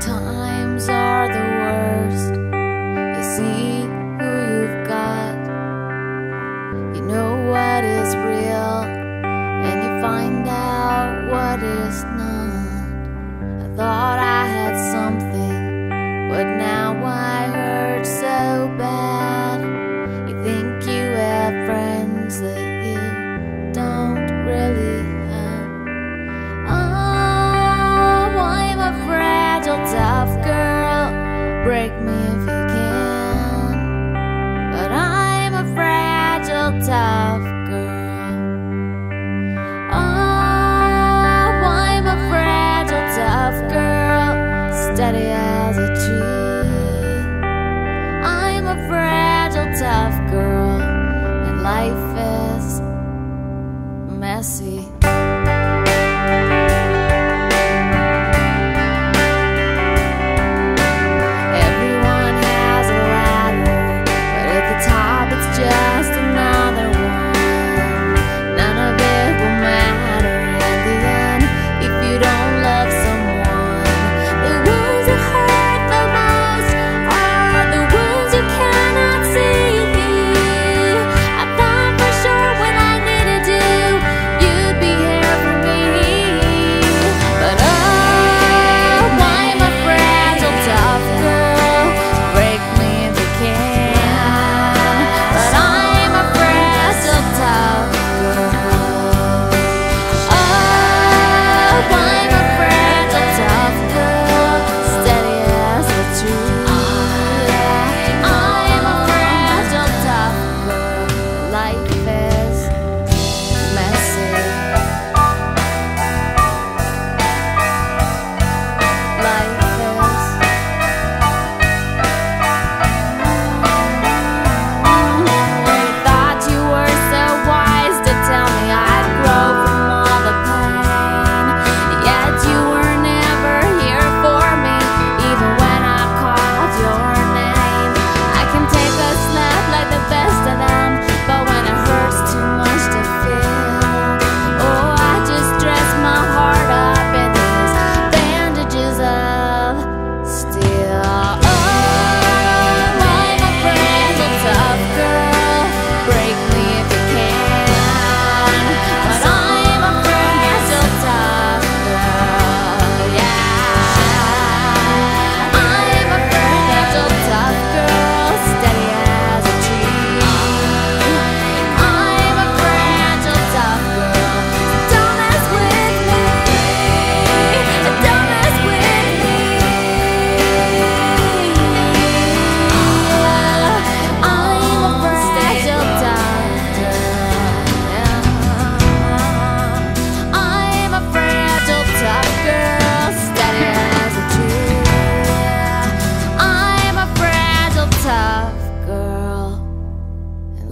times are the worst. You see who you've got. You know what is real And you find out what is not. I thought I had something But now I hurt so bad. You think you have friends tough girl. Oh, I'm a fragile tough girl, steady as a tree. I'm a fragile tough girl, and life is messy.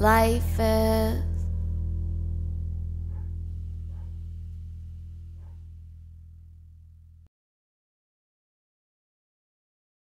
life. is.